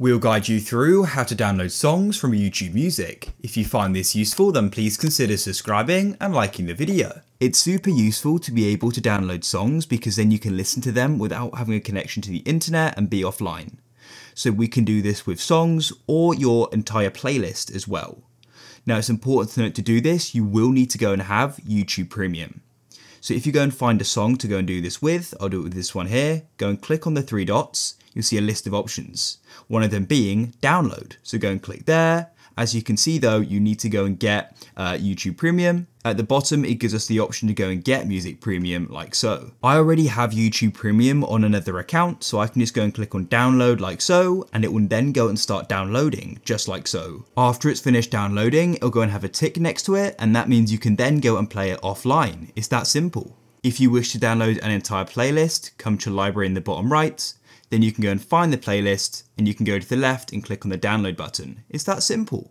We'll guide you through how to download songs from YouTube Music. If you find this useful then please consider subscribing and liking the video. It's super useful to be able to download songs because then you can listen to them without having a connection to the internet and be offline. So we can do this with songs or your entire playlist as well. Now it's important to note to do this, you will need to go and have YouTube Premium. So if you go and find a song to go and do this with, I'll do it with this one here, go and click on the three dots, you'll see a list of options. One of them being download. So go and click there. As you can see though, you need to go and get uh, YouTube Premium. At the bottom, it gives us the option to go and get Music Premium like so. I already have YouTube Premium on another account, so I can just go and click on download like so, and it will then go and start downloading just like so. After it's finished downloading, it'll go and have a tick next to it, and that means you can then go and play it offline. It's that simple. If you wish to download an entire playlist, come to library in the bottom right, then you can go and find the playlist and you can go to the left and click on the download button. It's that simple.